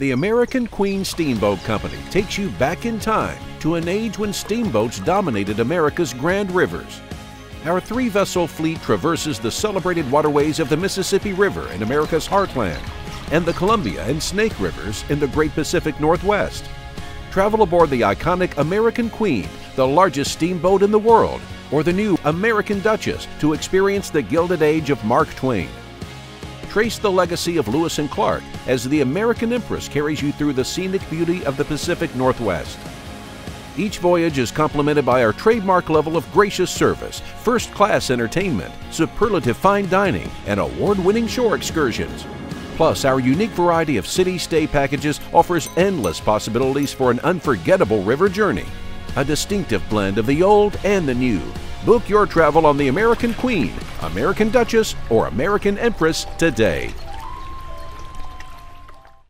The American Queen Steamboat Company takes you back in time to an age when steamboats dominated America's grand rivers. Our three vessel fleet traverses the celebrated waterways of the Mississippi River in America's heartland and the Columbia and Snake Rivers in the Great Pacific Northwest. Travel aboard the iconic American Queen, the largest steamboat in the world, or the new American Duchess to experience the gilded age of Mark Twain trace the legacy of Lewis and Clark as the American Empress carries you through the scenic beauty of the Pacific Northwest. Each voyage is complemented by our trademark level of gracious service, first class entertainment, superlative fine dining, and award winning shore excursions. Plus, our unique variety of city stay packages offers endless possibilities for an unforgettable river journey. A distinctive blend of the old and the new. Book your travel on the American Queen, American Duchess, or American Empress today.